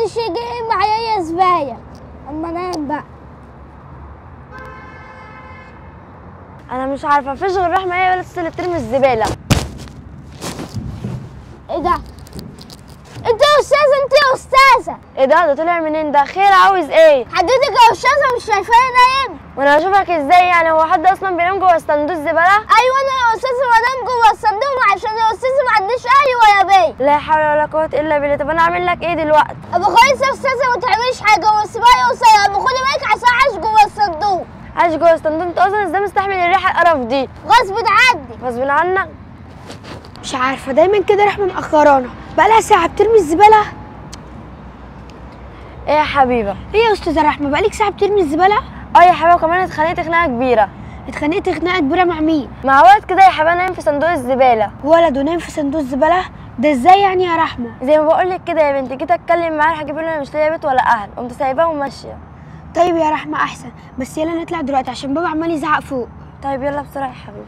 محدش يجي معايا زباية أما انام بقى أنا مش عارفة مفيش غير رحمة هي بس اللي بترمي الزباله إيه ده؟ أستاذة أنت يا أستاذة. إيه ده؟ ده طلع منين ده؟ خير عاوز إيه؟ حضرتك يا أستاذة مش شايفاني نايم. وأنا اشوفك إزاي يعني؟ هو حد أصلا بينام جوه صندوق الزبالة؟ أيوه أنا يا أستاذة بنام جوه الصندوق عشان يا أستاذة ما عنديش أيوه يا بيه. لا حول ولا قوة إلا بالله. طب أنا أعمل لك إيه دلوقتي؟ أبو خالص يا أستاذة ما تعمليش حاجة. والسباق يا أستاذة. أبو خدي بالك عشان عايش جوه الصندوق. عايش جوه الصندوق؟ أنت أصلا إزاي مستحمل الريحة القرف دي؟ غصب عني. غصب عنك؟ مش عارفة. دايما كده رحمة مأخرانا. بقالها ساعة بترمي الزبالة؟ إيه يا حبيبة؟ إيه يا أستاذة رحمة بقالك ساعة بترمي الزبالة؟ آه يا حبيبة كمان اتخانقت خناقة كبيرة. اتخانقت خناقة كبيرة مع مين؟ مع ولد كده يا حبيبة نايم في صندوق الزبالة. ولد ونايم في صندوق الزبالة؟ ده إزاي يعني يا رحمة؟ زي ما بقول لك كده يا بنتي جيت اتكلم معاه راح أجيب له أنا مش لاقية بيت ولا أهل. قمت سايباه وماشية. طيب يا رحمة أحسن. بس يلا نطلع دلوقتي عشان بابا عمال يزعق فوق. طيب يلا بسرعة يا حبيبي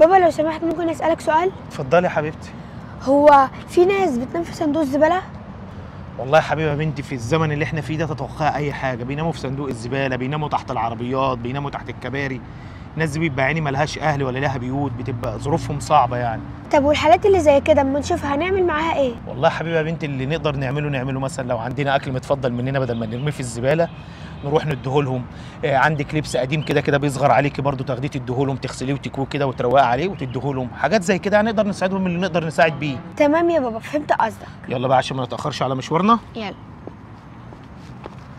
بابا لو سمحت ممكن أسألك سؤال؟ اتفضلي يا حبيبتي. هو في ناس بتنام في صندوق الزبالة؟ والله يا حبيبة بنتي في الزمن اللي إحنا فيه ده تتوقع أي حاجة. بيناموا في صندوق الزبالة بيناموا تحت العربيات بيناموا تحت الكباري. الناس دي بيبقى عيني ملهاش أهل ولا لها بيوت بتبقى ظروفهم صعبة يعني. طب والحالات اللي زي كده أما نشوفها هنعمل معاها إيه؟ والله يا حبيبة بنتي اللي نقدر نعمله نعمله. مثلا لو عندنا أكل متفضل مننا بدل ما نرميه في الزبالة نروح نديهولهم آه عندك لبس قديم كده كده بيصغر عليكي برضو تاخديه تديهولهم تغسليه وتكويه كده وتروقي عليه وتديهولهم حاجات زي كده هنقدر نساعدهم اللي نقدر نساعد بيه. تمام يا بابا فهمت قصدك. يلا بقى عشان ما نتأخرش على مشوارنا. يلا.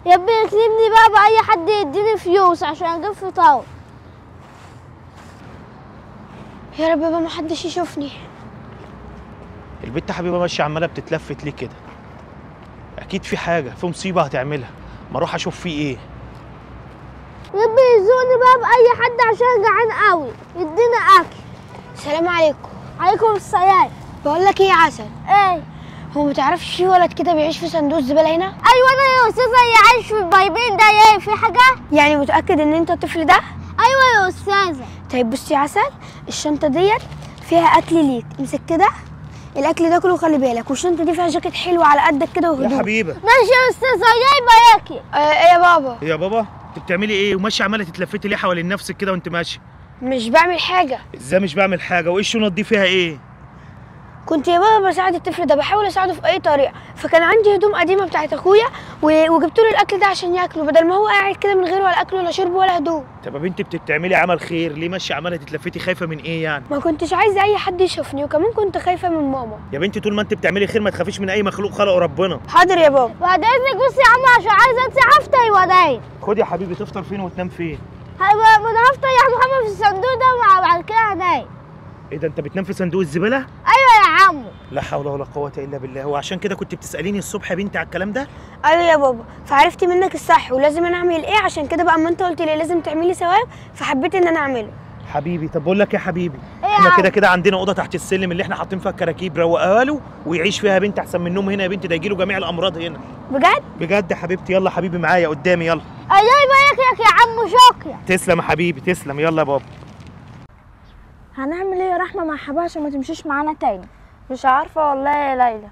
يا ابني اكلمني بقى بأي حد يديني فلوس عشان أجيب فطار يا رب بابا ما حدش يشوفني. البت حبيبة ماشية عمالة بتتلفت ليه كده؟ أكيد في حاجة في مصيبة هتعملها. ما أروح أشوف في إيه؟ ابني يزوني بقى بأي حد عشان جعان قوي. يديني أكل. سلام عليكم. عليكم السلام. بقول لك إيه يا عسل؟ إيه؟ هو ما تعرفش في ولد كده بيعيش في صندوق الزبالة هنا؟ أيوه أنا يا أستاذة اللي عايش في البايبين ده إيه في حاجة؟ يعني متأكد إن أنت الطفل ده؟ أيوه يا أستاذة. طيب بصي يا عسل الشنطة ديت فيها اكل ليك. امسك كده. الأكل ده كله خلي بالك والشنطه دي فيها جاكيت حلو على قدك كده يا وهدوم حبيبة. ماشي يا استاذه جايبه ياكل آه إيه يا بابا؟ يا بابا؟ أنت بتعملي إيه؟ وماشيه عمالة تتلفتي ليه حوالين نفسك كده وأنت ماشيه مش بعمل حاجة. إزاي مش بعمل حاجة؟ وايه الشنط دي فيها إيه؟ كنت يا بابا بساعد الطفل ده بحاول أساعده في أي طريقة. فكان عندي هدوم قديمة بتاعت أخويا وجبت له الأكل ده عشان ياكله بدل ما هو قاعد كده من غير ولا أكل ولا شرب ولا هدوم. طب يا بنتي بتعملي عمل خير؟ ليه ماشيه عماله تتلفتي خايفة من إيه يعني؟ ما كنتش عايزة أي حد يشوفني وكمان كنت خايفة من ماما. يا بنتي طول ما أنت بتعملي خير ما تخافيش من أي مخلوق خلقه ربنا. حاضر يا بابا. بعد اذنك بصي يا عم عشان عايزة انت افطر وداي خد يا حبيبي تفطر فين وتنام فين؟ ما أنا هفطر يا محمد في الصندوق ده وبعد كده هنام إيه ده أنت بتنام في صندوق الزبالة؟ أيوه لا حول ولا قوة إلا بالله. هو عشان كده كنت بتسأليني الصبح يا بنتي على الكلام ده؟ أيوه يا بابا فعرفت منك الصح ولازم أنا أعمل إيه؟ عشان كده بقى اما أنت قلت لي لازم تعملي ثواب فحبيت إن أنا أعمله. حبيبي طب بقول لك يا حبيبي؟ إيه إحنا؟ كده كده عندنا أوضة تحت السلم اللي إحنا حاطين فيها الكراكيب. روقها له ويعيش فيها يا بنتي أحسن من النوم هنا يا بنتي. ده يجي له جميع الأمراض هنا. بجد؟ بجد يا حبيبتي. يلا حبيبي معايا قدامي. يلا. الله يبارك لك يا عم شكرا تسلم يا حبيبي تسلم. يلا يا بابا. هنعمل إيه؟ يا رحمة مع حبها عشان ما تمشيش معانا تاني. مش عارفة والله يا ليلى.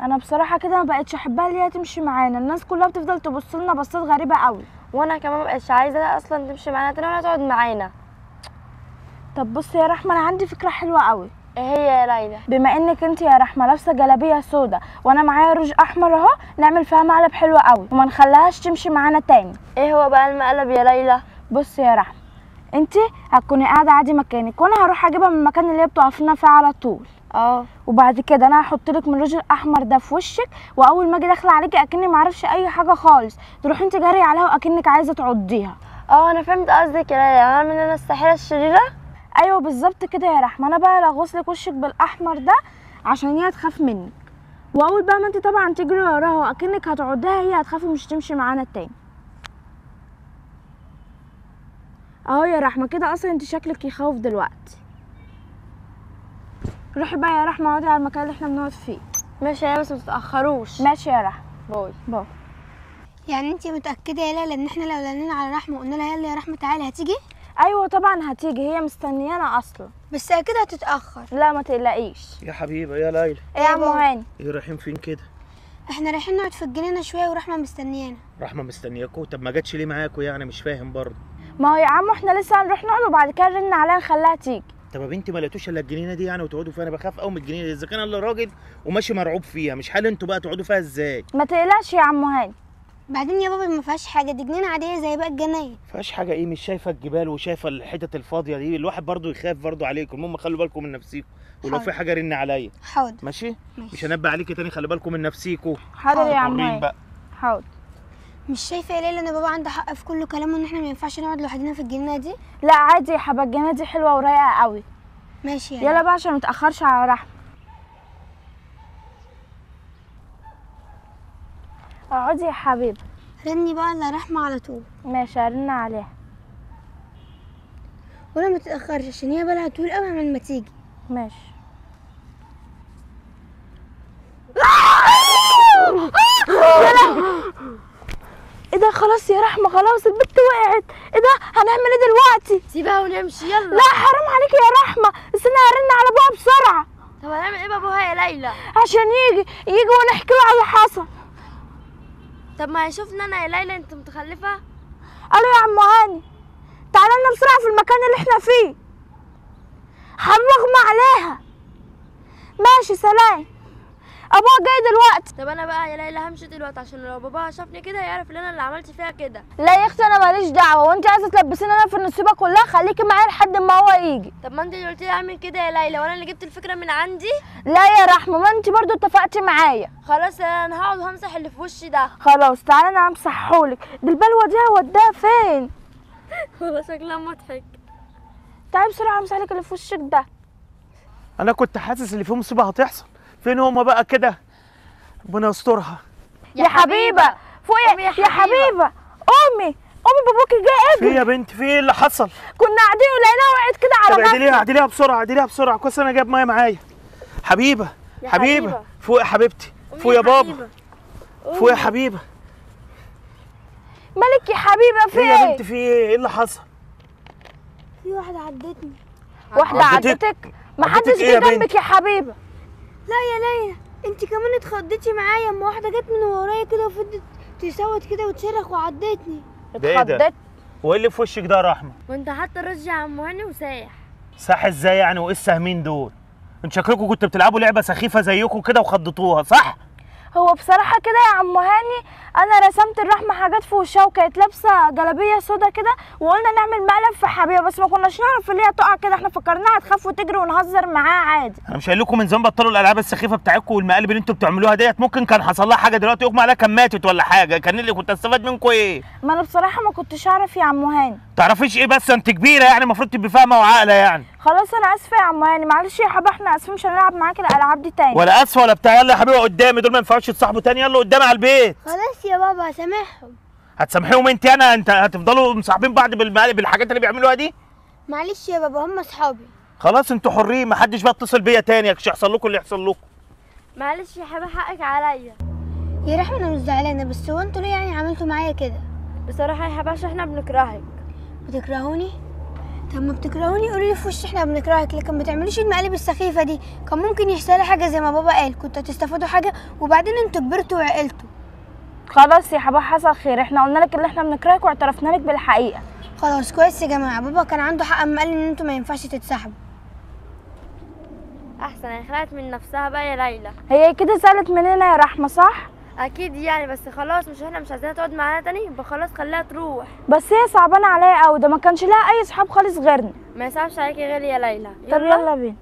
أنا بصراحة كده ما بقتش أحبها اللي هي تمشي معانا. الناس كلها بتفضل تبص لنا بصات غريبة قوي. وأنا كمان مبقتش عايزة أصلا تمشي معانا تاني ولا تقعد معانا. طب بصي يا رحمة أنا عندي فكرة حلوة قوي. إيه هي يا ليلى؟ بما إنك أنت يا رحمة لابسة جلابية سودا وأنا معايا روج أحمر أهو نعمل فيها مقلب حلو قوي وما نخليهاش تمشي معانا تاني. إيه هو بقى المقلب يا ليلى؟ بصي يا رحمة أنت هتكوني قاعدة عادي مكانك وأنا هروح أجيبها من المكان اللي هي بتقف لنا فيه على طول. آه وبعد كده أنا هحط لك من الروج الاحمر ده في وشك واول ما أجي داخله عليكي اكني ما أعرفش اي حاجة خالص. تروحي انت جاري عليها واكنك عايزة تعضيها. آه أنا فهمت قصدك يا ليلى هعمل أنا الساحرة الشريرة؟ أيوه بالظبط كده يا رحمة. أنا بقى لغوص لك وشك بالاحمر ده عشان هي تخاف منك. واول بقى ما انت طبعا تجري وراها واكنك هتعضها هي هتخاف ومش تمشي معانا تاني. اهو يا رحمة كده أصلا انت شكلك يخوف دلوقتي. روحي بقى يا رحمة اقعدي على المكان اللي إحنا بنقعد فيه. ماشي يا بس ما تتأخروش. ماشي يا رحمة. bye. bye. يعني انت متأكدة يا ليلى ان إحنا لو رنينا على رحمة وقلنا لها يلا يا رحمة تعالي هتيجي؟ أيوه طبعا هتيجي هي مستنيانا أصلا. بس أكيد هتتأخر. لا ما تقلقيش. يا حبيبة يا ليلى. إيه يا عم هاني إيه رايحين فين كده؟ إحنا رايحين نقعد في الجنينة شوية ورحمة مستنيانا. رحمة مستنياكوا طب ما جاتش ليه معاكوا يعني؟ مش فاهم برضه. ما هو يا عم إحنا لسه هنروح نقعد وبعد كده نرن عليها نخليها تيجي. طب يا بنتي ما لقيتوش إلا الجنينة دي يعني وتقعدوا فيها؟ أنا بخاف قوي من الجنينة دي. إذا كان الا راجل وماشي مرعوب فيها مش حال أنتوا بقى تقعدوا فيها إزاي؟ ما تقلقش يا عم هاني بعدين يا بابا ما فيهاش حاجة دي جنينة عادية زي باقي الجناين. فيهاش حاجة إيه؟ مش شايفة الجبال وشايفة الحتت الفاضية دي؟ الواحد برضه يخاف برضه عليكم. المهم خلوا بالكم من نفسيكم. ولو. في حاجة رن عليا. حاضر. ماشي؟ ماشي. مش هنبه عليكي تاني خلي بالكم من نفسيكم. حاضر يا عم هاني بقى. حاضر. مش شايفة يا ليلى إن بابا عنده حق في كل كلامه إن إحنا ما ينفعش نقعد لوحدنا في الجنينه دي؟ لا عادي يا حبا الجنينه دي حلوة ورايقة قوي. ماشي يا يلا بقى عشان متاخرش على رحمة. اقعدي يا حبيبي رني بقى على رحمة على طول. ماشي هرن عليها. ولا ما تتاخرش عشان هي بالها طول قوي من ما تيجي. ماشي إيه ده خلاص يا رحمة خلاص البت وقعت. إيه ده؟ هنعمل إيه دلوقتي؟ سيبها ونمشي يلا. لا حرام عليكي يا رحمة. استنى هرن على أبوها بسرعة. طب هنعمل إيه بابوها يا ليلى؟ عشان يجي يجي ونحكي له على اللي حصل. طب ما هيشوفنا أنا يا ليلى أنت متخلفة؟ ألو يا عم هاني تعالى لنا بسرعة في المكان اللي إحنا فيه. اغمى عليها. ماشي سلام. ابوها جاي دلوقتي. طب أنا بقى يا ليلى همشي دلوقتي عشان لو باباها شافني كده هيعرف ان أنا اللي عملت فيها كده. لا يا أختي أنا ماليش دعوة. وأنت عايزة تلبسيني أنا في النصيبه كلها؟ خليكي معايا لحد ما هو يجي. طب ما أنت اللي قلت لي أعمل كده يا ليلى وأنا اللي جبت الفكرة من عندي؟ لا يا رحمة ما أنت برضو اتفقتي معايا. خلاص أنا هقعد وهمسح اللي في وشي ده. خلاص تعالى أنا همسحهولك. دي البلوة دي هوديها فين؟ والله شكلها مضحك. تعالي بسرعة همسحلك اللي في وشك ده. أنا كنت حاسس ان في مصيبة هتحصل. فين هما بقى كده؟ ربنا يسترها. يا حبيبة فوقي قومي يا يا حبيبة. قومي قومي بابوكي جاي في اجري يا بنت في إيه اللي حصل؟ كنا قاعدين ولقيناها وقعت كده طب على اعدليها غفله اعدليها بسرعة اعدليها بسرعة. كويس أنا جايب مية معايا. حبيبة يا حبيبة. حبيبة. فوق يا حبيبتي. فوق يا بابا. فوق يا حبيبة. مالك يا حبيبة؟ في إيه يا إيه؟ بنت في إيه؟ إيه اللي حصل؟ في واحدة عدتني. واحدة عدتك؟ عدتك؟ ما حدش إيه يا جه؟ جنبك يا حبيبة. لا يا ليلى انت كمان اتخضيتي معايا. أما واحدة جت من ورايا كده وفضلت تصوت كده وتصرخ وعدتني ده؟ اتخضيت؟ وإيه اللي في وشك ده يا رحمة؟ وانت حتى رز يا عم هاني وسايح. صح إزاي يعني؟ وإيه السهمين دول؟ انت شكلكم كنتوا بتلعبوا لعبة سخيفة زيكم كده وخضتوها صح؟ هو بصراحة كده يا عم هاني أنا رسمت الرحمة حاجات في وشها وكانت لابسة جلابية سودا كده وقلنا نعمل مقلب في حبيبة بس ما كناش نعرف اللي هي تقع كده إحنا فكرناها تخاف وتجري ونهزر معاها عادي. أنا مش قايل لكم من زمان بطلوا الألعاب السخيفة بتاعتكم والمقالب اللي أنتوا بتعملوها ديت ممكن كان حصل لها حاجة دلوقتي يغمى عليها كان ماتت ولا حاجة كان اللي كنت استفاد منكم إيه؟ ما أنا بصراحة ما كنتش أعرف يا عم هاني. تعرفيش إيه بس؟ انت كبيرة يعني المفروض تبقي فاهمة وعاقلة يعني. خلاص أنا آسفة يا عم هاني معلش يا حبيبة إحنا آسفين مش هنلعب معاك الألعاب دي تاني. ولا اسفة ولا بتاع. يلا يا حبيبه قدامي دول ما ينفعوش يتصاحبوا تاني. يلا قدامي على البيت. خلاص يا بابا سامحهم هتسامحيهم انت أنا؟ انت هتفضلوا مصاحبين بعض بالحاجات اللي بيعملوها دي؟ معلش يا بابا هم اصحابي. خلاص أنتوا حرين محدش بقى اتصل بيا تاني. مش هيحصل لكم اللي يحصل لكم. معلش يا حبيبي حقك عليا. يا رحمه أنا مش زعلانة بس هو أنتوا ليه يعني عملتوا معايا كده؟ بصراحة يا حبيبي إحنا بنكرهك. بتكرهوني؟ طب ما بتكرهوني؟ قولوا لي في وشي إحنا بنكرهك لكن ما تعملوش المقالب السخيفة دي. كان ممكن يحصل لي حاجة زي ما بابا قال كنتوا هتستفادوا حاجة وبعدين أنتوا كبرتوا وعقلتوا. خلاص يا حبيبة حصل خير. إحنا قلنا لك اللي إحنا بنكرهك واعترفنا لك بالحقيقة. خلاص كويس يا جماعة. بابا كان عنده حق أما قال إن أنتوا ما ينفعش تتسحبوا. أحسن هي خلقت من نفسها بقى يا ليلى. هي كده زعلت مننا يا رحمة صح؟ أكيد يعني بس خلاص مش إحنا مش عايزينها تقعد معانا تاني؟ يبقى خلاص خليها تروح. بس هي صعبانة عليا قوي ده ما كانش لها أي صحاب خالص غيرنا. ما يصعبش عليكي غير يا ليلى. طب يلا بينا.